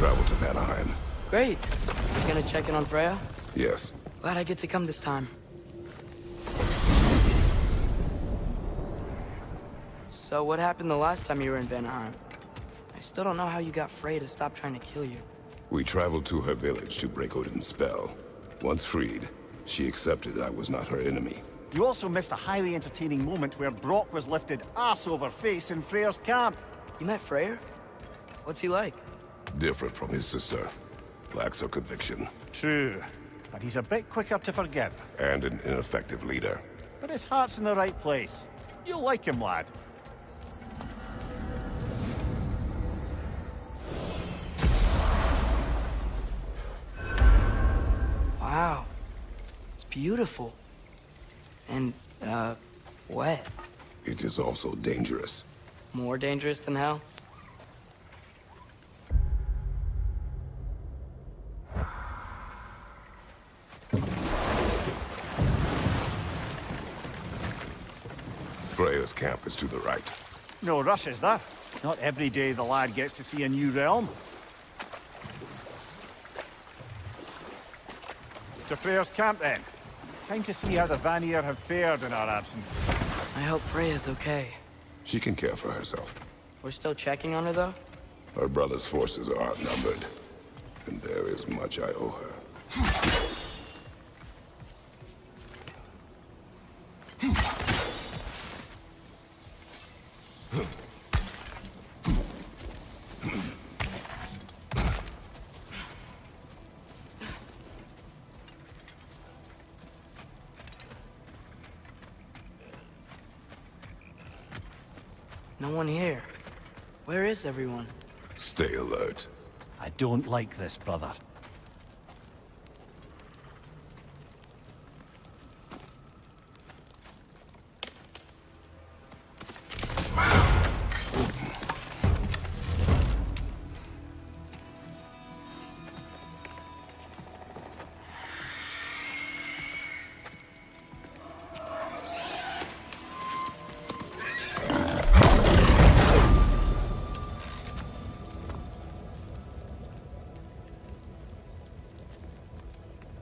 travel to Vanaheim. Great. You gonna check in on Freya? Yes. Glad I get to come this time. So what happened the last time you were in Vanaheim? I still don't know how you got Freya to stop trying to kill you. We traveled to her village to break Odin's spell. Once freed, she accepted that I was not her enemy. You also missed a highly entertaining moment where Brok was lifted ass over face in Freyr's camp. You met Freyr? What's he like? Different from his sister. Lacks her conviction. True, but he's a bit quicker to forgive. And an ineffective leader. But his heart's in the right place. You'll like him, lad. Wow. It's beautiful. And, uh, wet. It is also dangerous. More dangerous than hell? To the right. No rush, is there? Not every day the lad gets to see a new realm. To Freyr's camp, then. Time to see how the Vanir have fared in our absence. I hope Freya's okay. She can care for herself. We're still checking on her, though? Her brother's forces are outnumbered. And there is much I owe her. No one here. Where is everyone? Stay alert. I don't like this, brother.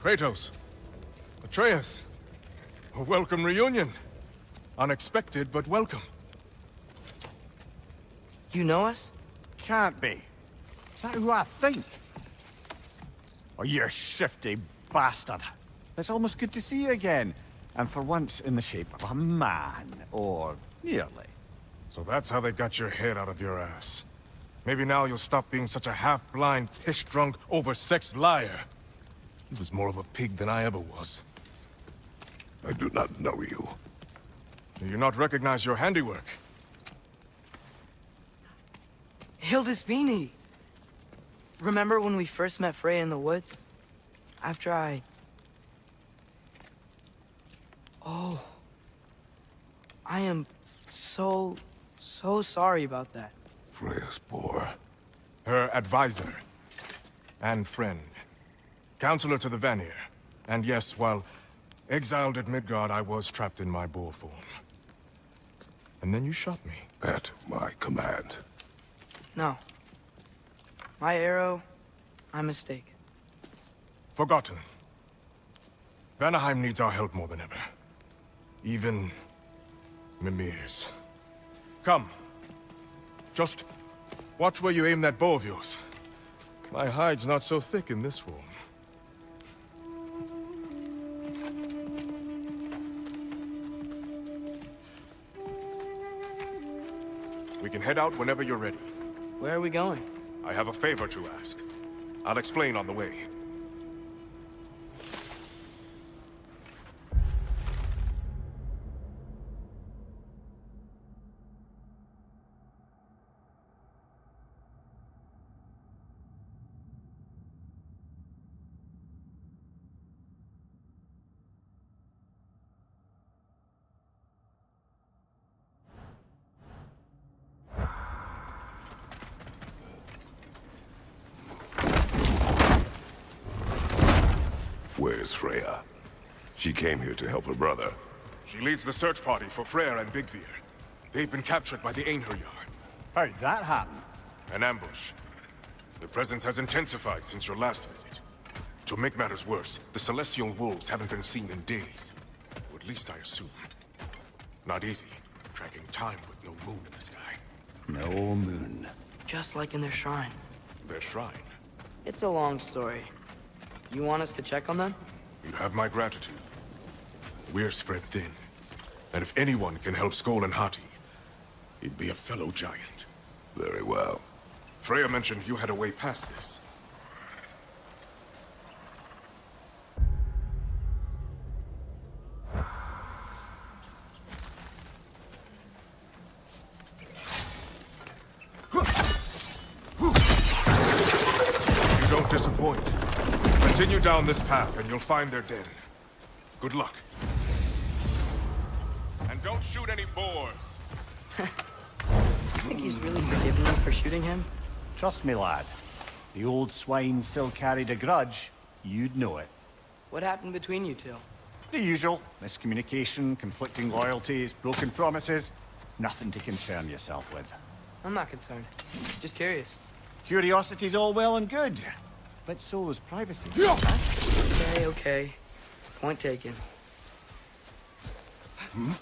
Kratos. Atreus. A welcome reunion. Unexpected, but welcome. You know us? Can't be. Is that who I think? Oh, you shifty bastard. It's almost good to see you again. And for once in the shape of a man, or nearly. So that's how they got your head out of your ass. Maybe now you'll stop being such a half-blind, piss-drunk, oversexed liar. He was more of a pig than I ever was. I do not know you. Do you not recognize your handiwork? Hildisvini! Remember when we first met Freya in the woods? After I... Oh. I am so, so sorry about that. Freya's poor. Her advisor. And friend. Counselor to the Vanir. And yes, while exiled at Midgard, I was trapped in my boar form. And then you shot me. At my command. No. My arrow, my mistake. Forgotten. Vanaheim needs our help more than ever. Even... Mimir's. Come. Just watch where you aim that bow of yours. My hide's not so thick in this form. We can head out whenever you're ready. Where are we going? I have a favor to ask. I'll explain on the way. Where's Freya? She came here to help her brother. She leads the search party for Freyr and Bigvir. They've been captured by the Einherjar. How'd that happen? An ambush. The presence has intensified since your last visit. To make matters worse, the Celestial Wolves haven't been seen in days. Or at least I assume. Not easy, tracking time with no moon in the sky. No moon. Just like in their shrine. Their shrine. It's a long story. You want us to check on them? You have my gratitude. We're spread thin. And if anyone can help Skoll and Hati, he'd be a fellow giant. Very well. Freya mentioned you had a way past this. Down this path and you'll find their den. Good luck. And don't shoot any boars. I think he's really forgiven me for shooting him. Trust me, lad. The old swine still carried a grudge. You'd know it. What happened between you two? The usual. Miscommunication, conflicting loyalties, broken promises. Nothing to concern yourself with. I'm not concerned. Just curious. Curiosity's all well and good. But so is privacy. Okay, okay. Point taken. Hmm?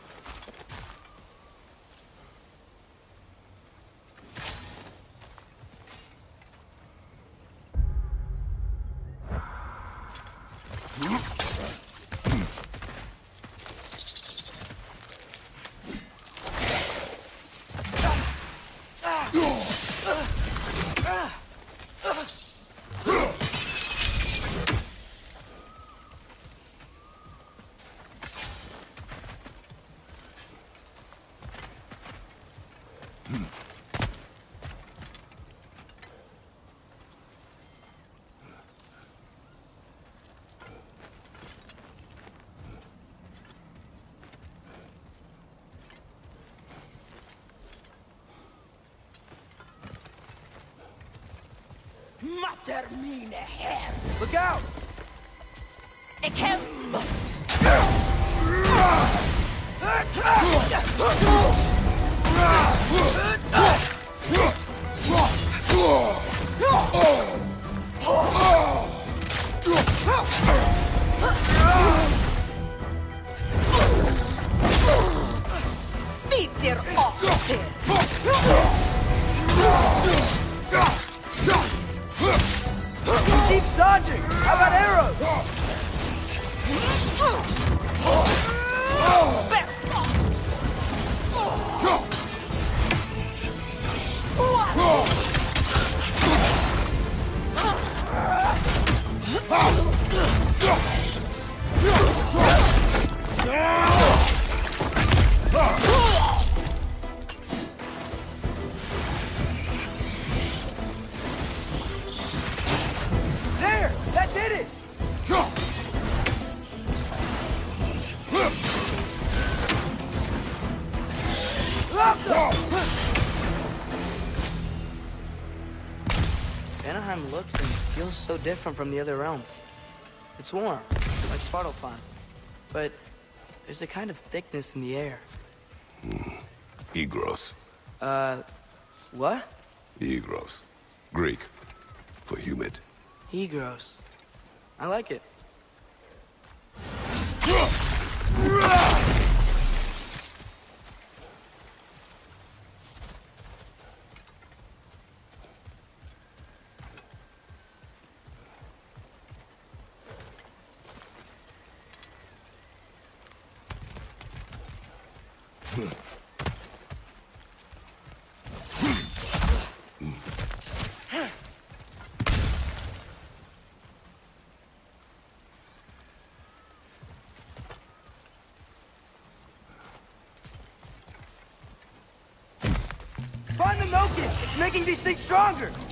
Mater mine her! Look out! Ekem! Bitter officer! Dodging! How about arrows? There! So different from the other realms. It's warm, like Svartalfheim. But there's a kind of thickness in the air. Egros. Uh, what? Egros. Greek. For humid. Egros. I like it. Find the Nokken! It's making these things stronger!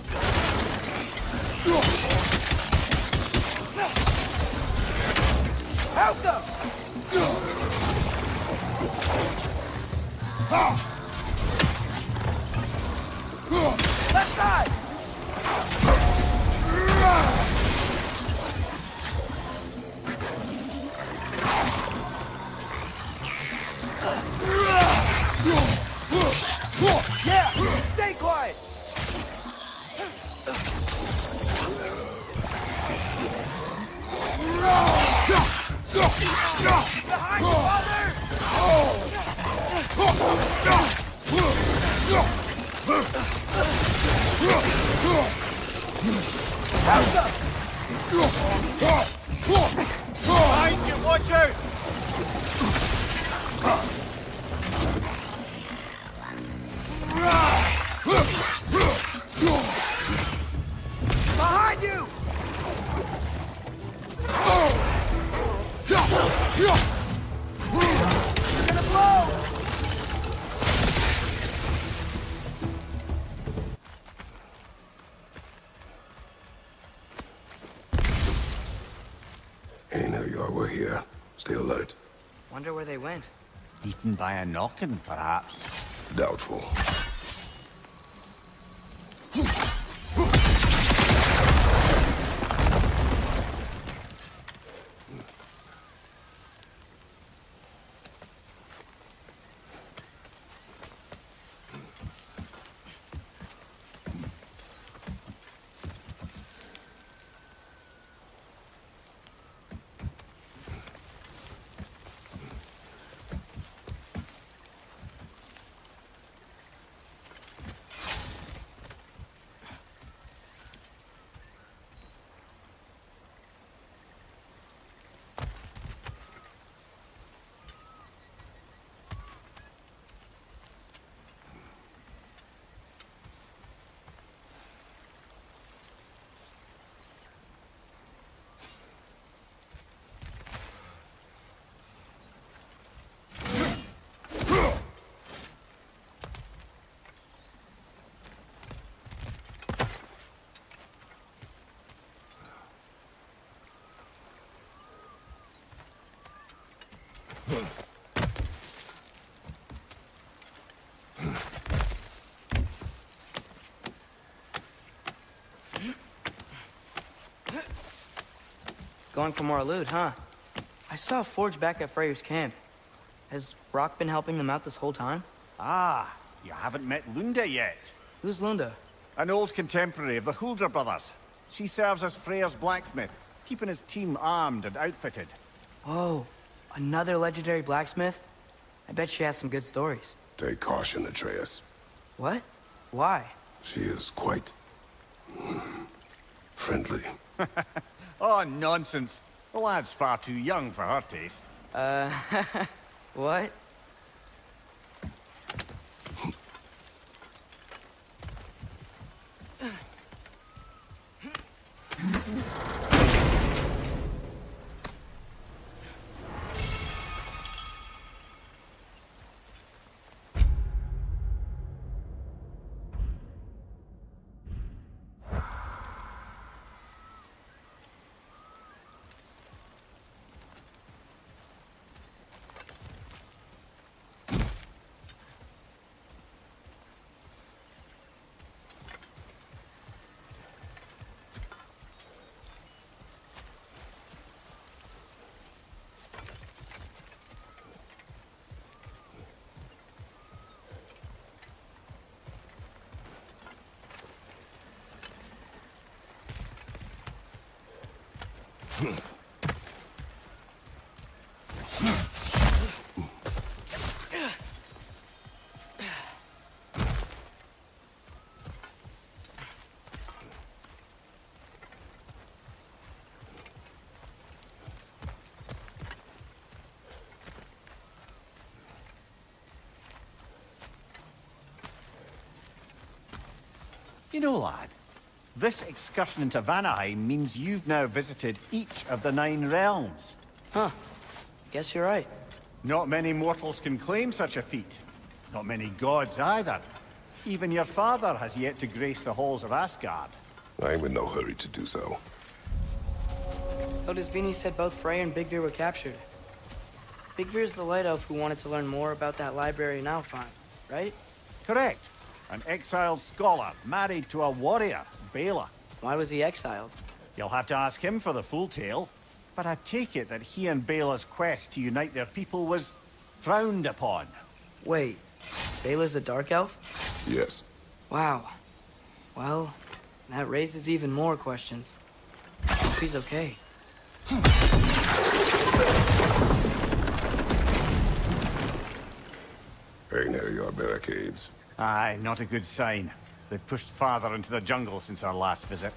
By a knocking, perhaps. Doubtful. Going for more loot, huh? I saw forge back at Freyr's camp. Has Brok been helping them out this whole time? Ah, you haven't met Lunda yet. Who's Lunda? An old contemporary of the Huldra brothers. She serves as Freyr's blacksmith, keeping his team armed and outfitted. Oh, another legendary blacksmith? I bet she has some good stories. Take caution, Atreus. What? Why? She is quite... friendly. Oh, nonsense. The lad's far too young for her taste. Uh, what? You know, lad, this excursion into Vanaheim means you've now visited each of the Nine Realms. Huh. Guess you're right. Not many mortals can claim such a feat. Not many gods either. Even your father has yet to grace the halls of Asgard. I'm in no hurry to do so. Hildisvini said both Frey and Bigvir were captured. Bigvir's the light elf who wanted to learn more about that library in Alfheim, right? Correct. An exiled scholar married to a warrior, Bela. Why was he exiled? You'll have to ask him for the full tale. But I take it that he and Bela's quest to unite their people was frowned upon. Wait, Bela's a dark elf? Yes. Wow. Well, that raises even more questions. Hope he's okay. Hey, near your barricades. Aye, not a good sign. They've pushed farther into the jungle since our last visit.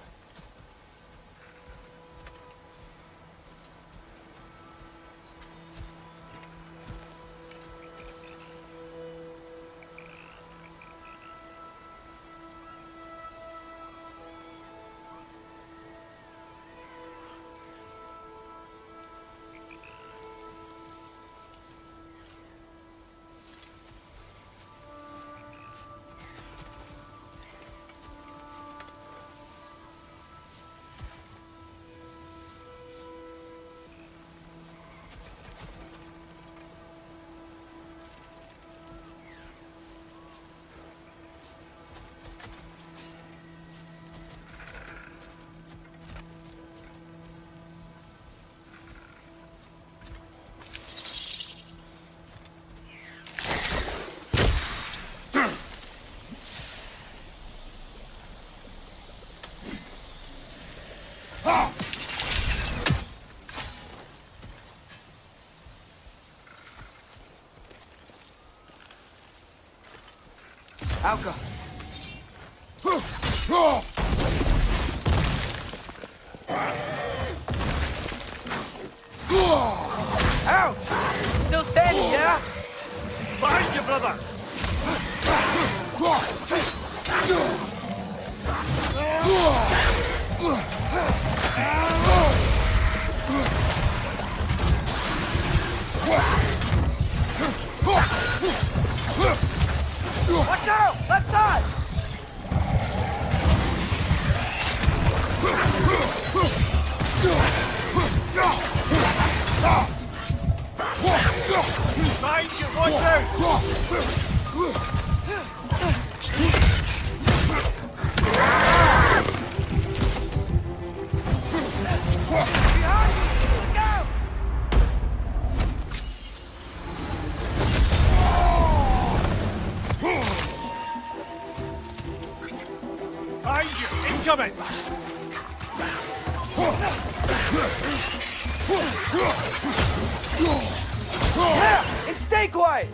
Alka! And stay quiet!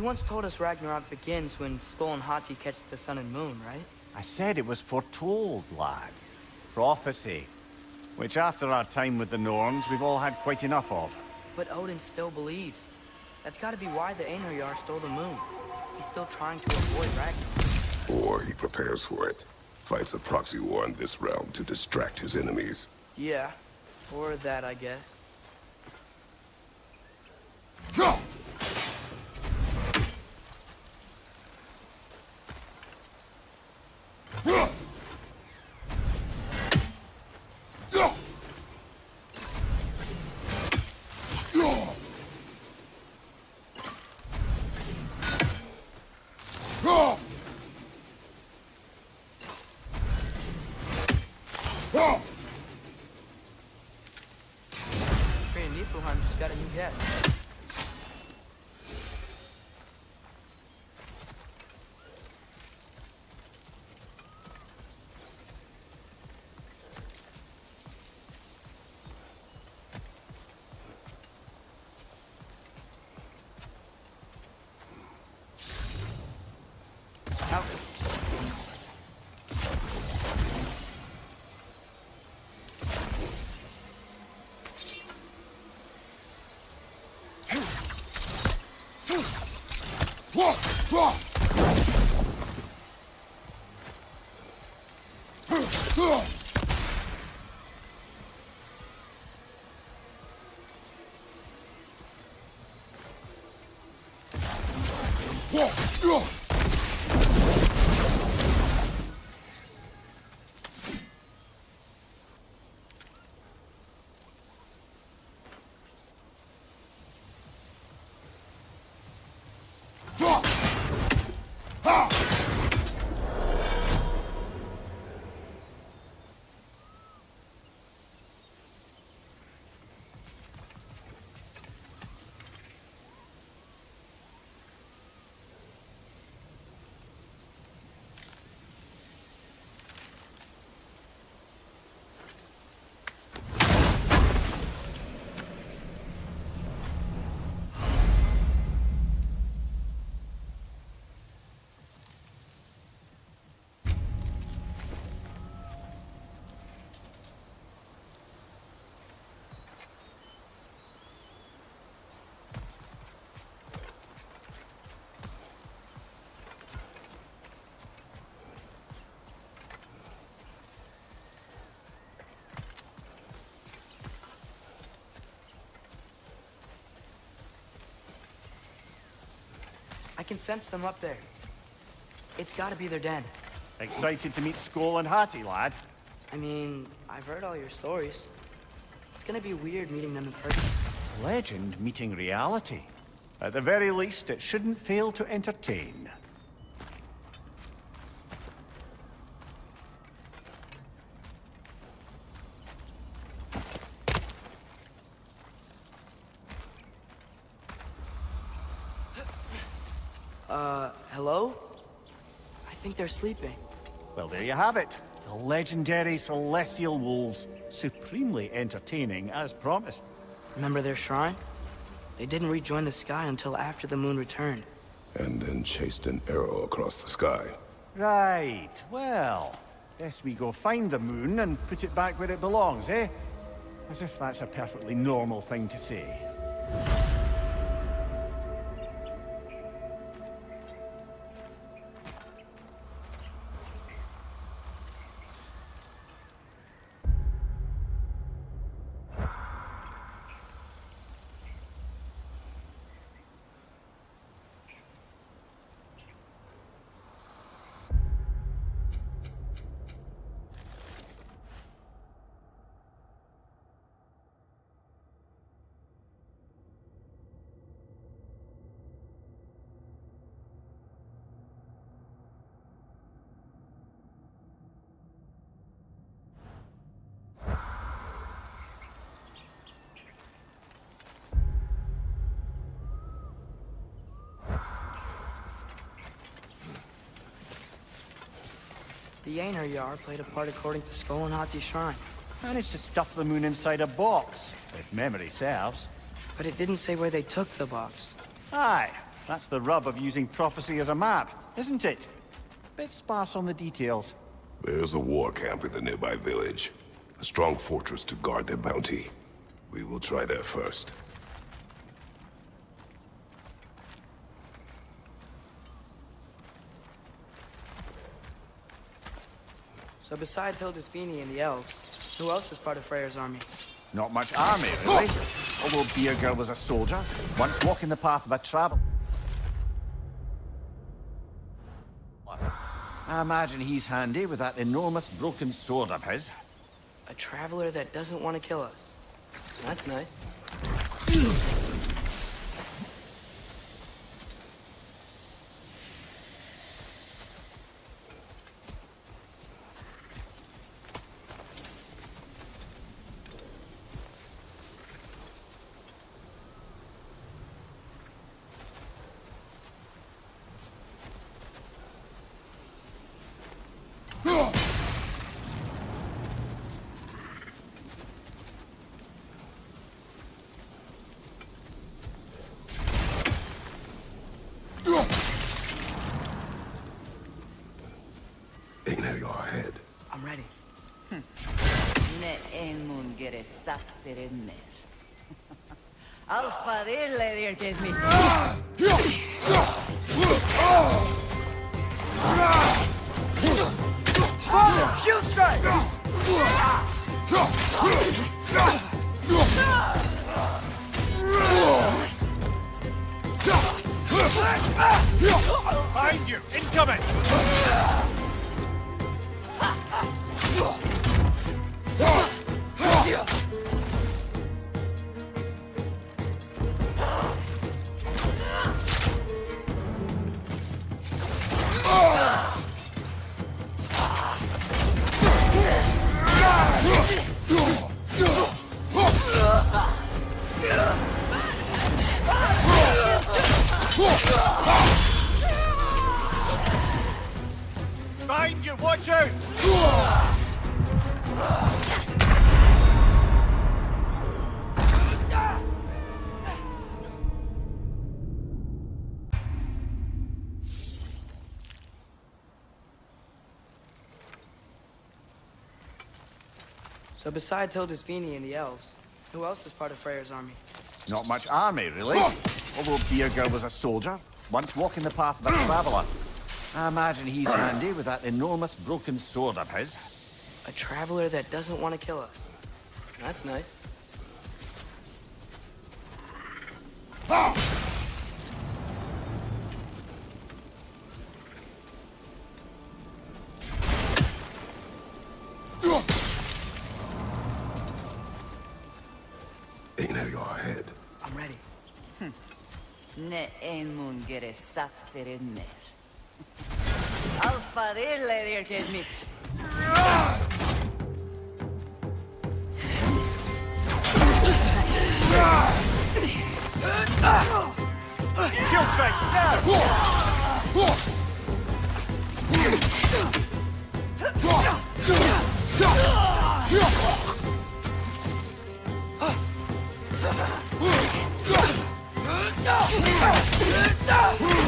You once told us Ragnarok begins when Skoll and Hati catch the sun and moon, right? I said it was foretold, lad. Prophecy. Which after our time with the Norns, we've all had quite enough of. But Odin still believes. That's gotta be why the Einherjar stole the moon. He's still trying to avoid Ragnarok. Or he prepares for it. Fights a proxy war in this realm to distract his enemies. Yeah, or that, I guess. Free Fuck! Ah! I can sense them up there. It's gotta be their den. Excited to meet Skoll and Hati, lad? I mean, I've heard all your stories. It's gonna be weird meeting them in person. Legend meeting reality. At the very least, it shouldn't fail to entertain. Uh, hello? I think they're sleeping. Well, there you have it. The legendary Celestial Wolves. Supremely entertaining, as promised. Remember their shrine? They didn't rejoin the sky until after the moon returned. And then chased an arrow across the sky. Right, well, best we go find the moon and put it back where it belongs, eh? As if that's a perfectly normal thing to say. The Yar played a part according to Skoll and Hati's shrine. Managed to stuff the moon inside a box, if memory serves. But it didn't say where they took the box. Aye, that's the rub of using prophecy as a map, isn't it? Bit sparse on the details. There's a war camp in the nearby village. A strong fortress to guard their bounty. We will try there first. So besides Hildisvini and the elves, who else is part of Freyr's army? Not much army, really. Although Birgir was a soldier, once walking the path of a travel. I imagine he's handy with that enormous broken sword of his. A traveler that doesn't want to kill us. That's nice. Hmm. Ne emun gere satterenner. Alfa dille dirket mitt. Father, shield strike! Behind you! Incoming! So besides Hildisvini and the elves, who else is part of Freyr's army? Not much army, really. Although Birgir was a soldier, once walking the path of a traveller. I imagine he's handy with that enormous broken sword of his. A traveler that doesn't want to kill us. That's nice. Gere satt fyrir. Alfa dille er mitt. Shield strike! Now! Careful,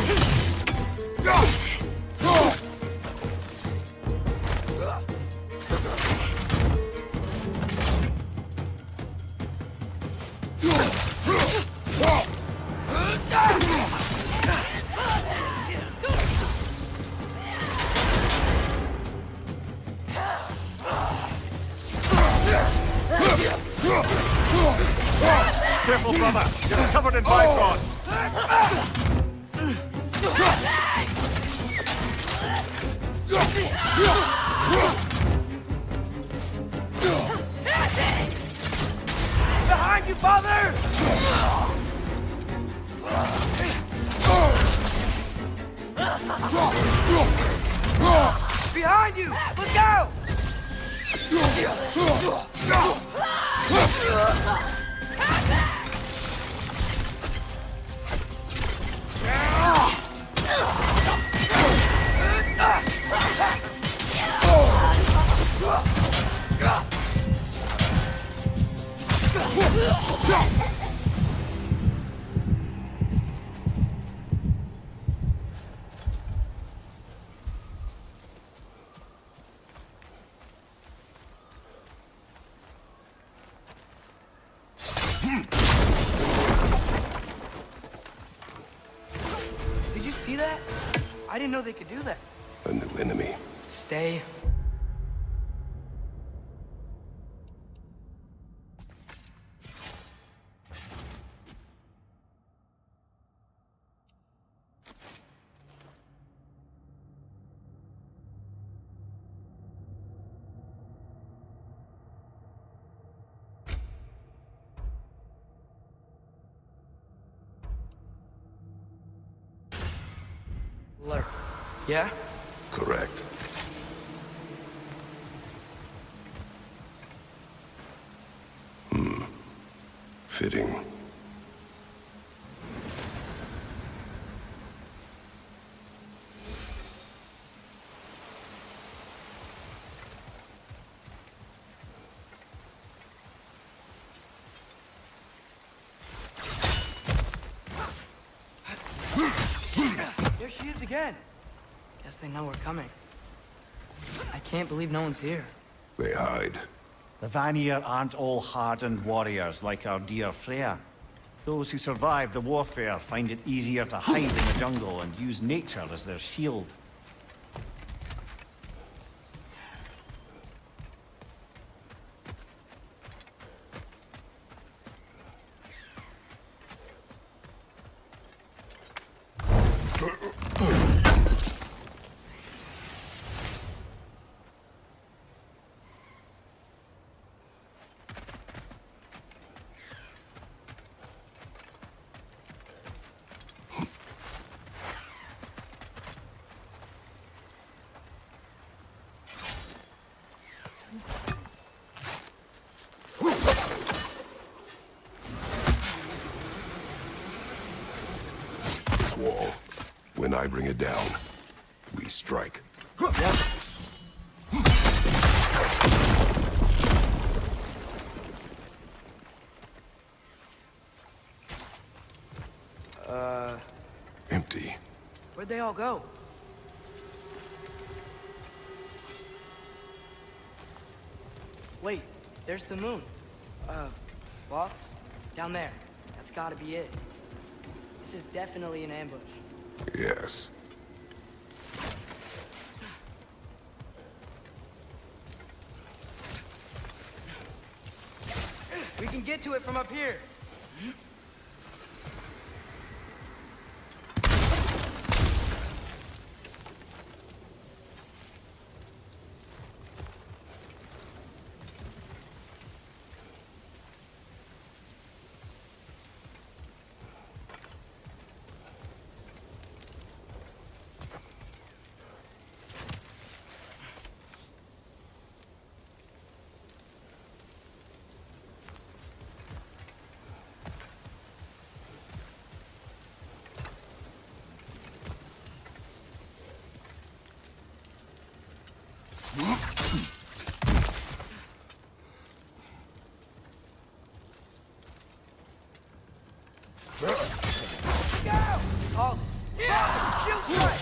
see that? I didn't know they could do that. A new enemy. Stay. Lurk. Yeah? Correct. Hmm. Fitting. There she is again. Guess they know we're coming. I can't believe no one's here. They hide. The Vanir aren't all hardened warriors like our dear Freya. Those who survive the warfare find it easier to hide in the jungle and use nature as their shield. This wall. When I bring it down, we strike. Uh, Empty. where'd they all go? Wait, there's the moon. Uh, box? Down there. That's gotta be it. This is definitely an ambush. Yes. We can get to it from up here. Oh, shoot strike!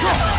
Right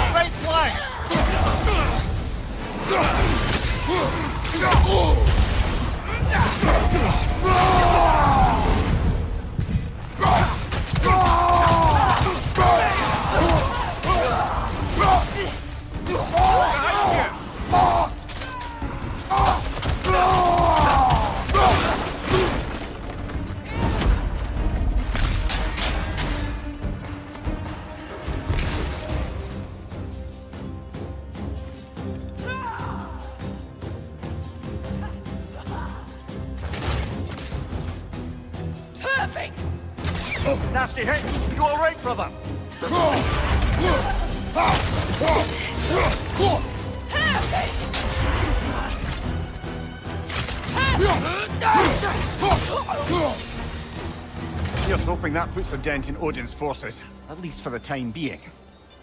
dent in Odin's forces, at least for the time being.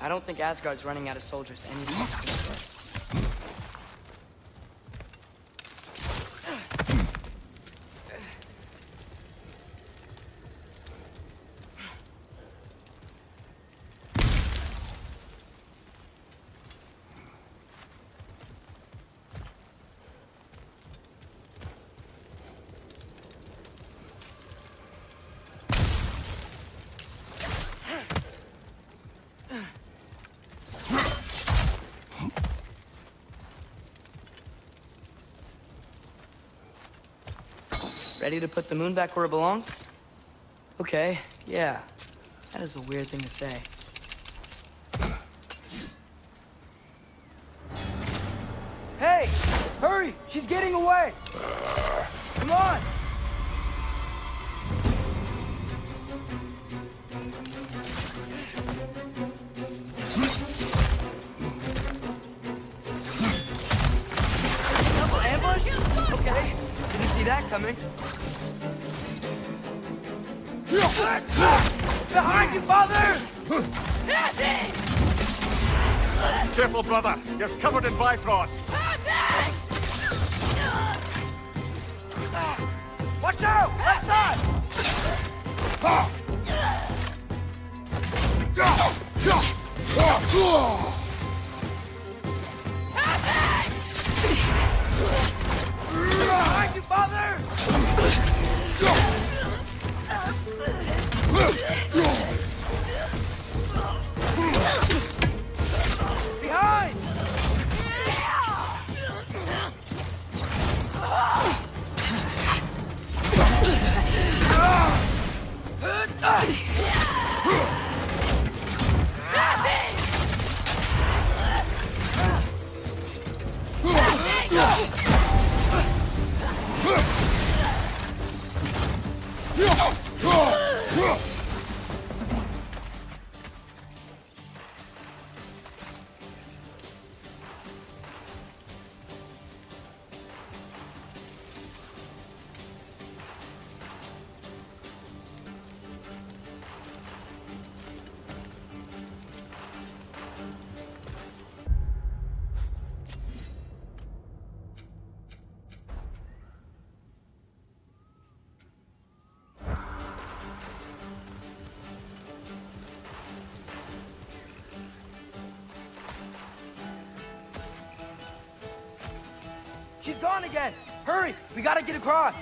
I don't think Asgard's running out of soldiers anytime Ready to put the moon back where it belongs? Okay, yeah. That is a weird thing to say. Hey! Hurry! She's getting away! Come on! Double ambush? Okay. Didn't see that coming. Brother! You're covered in Bifrost! Watch out! Left side! She's gone again! Hurry! We gotta get across!